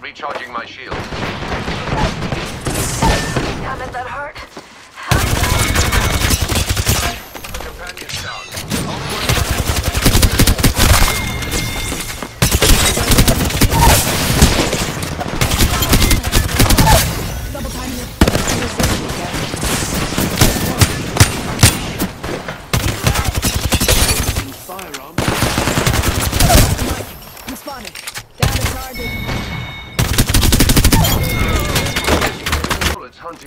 Recharging my shield. Damn it, that hurt.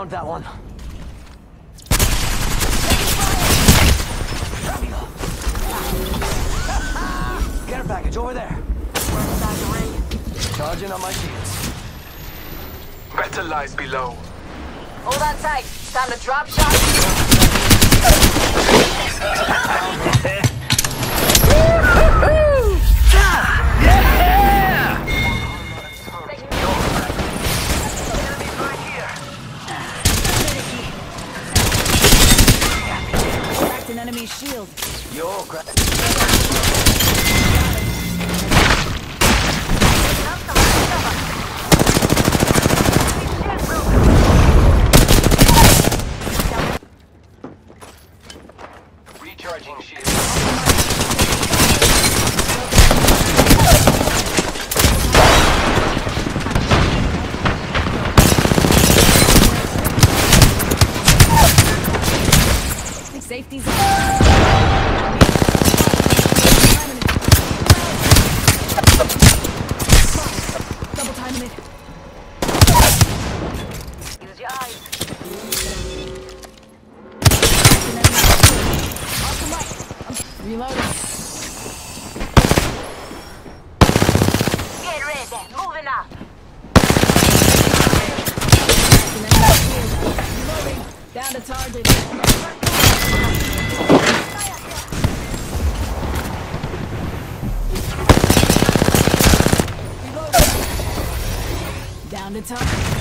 Down that one. Care package over there. Charging on my shields. Better lies below. Hold on tight. It's time to drop shot. an enemy shield. Yo, crap. Recharging shield. Down to target. Down to target.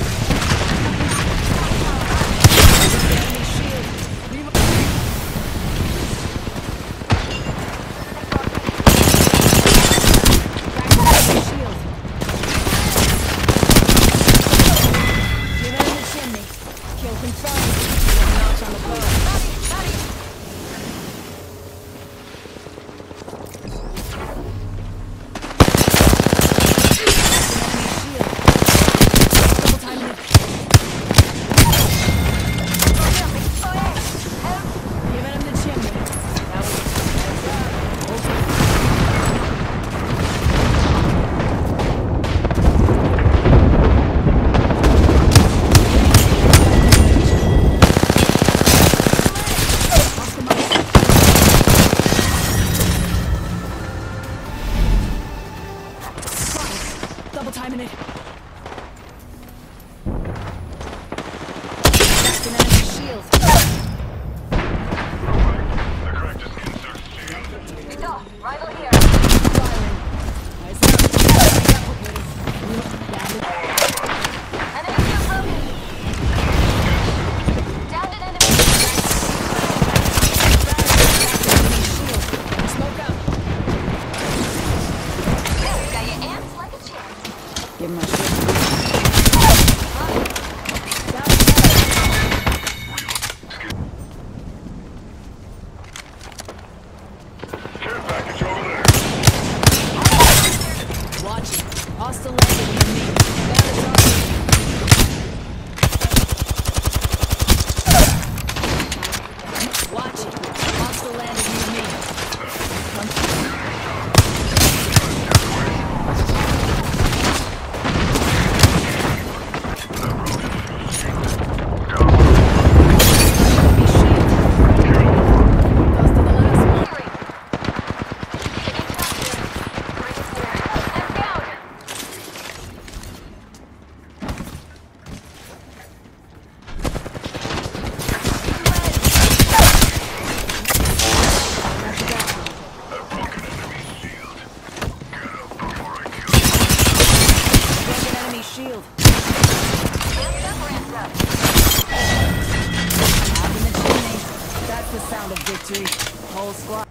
Victory. Whole squad.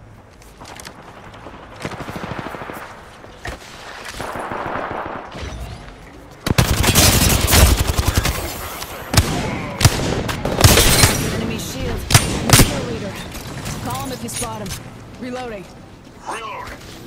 Enemy shield. New kill leader. Call him if you spot him. Reloading. Reload.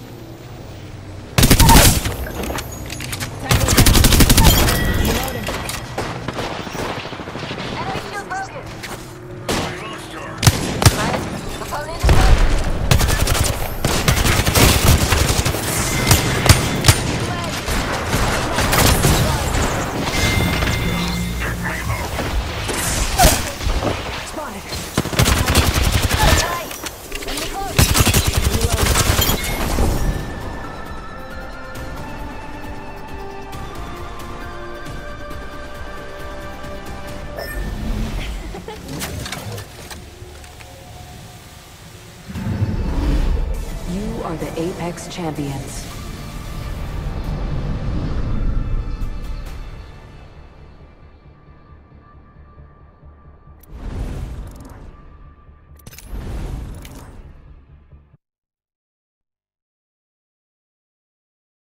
Apex Champions.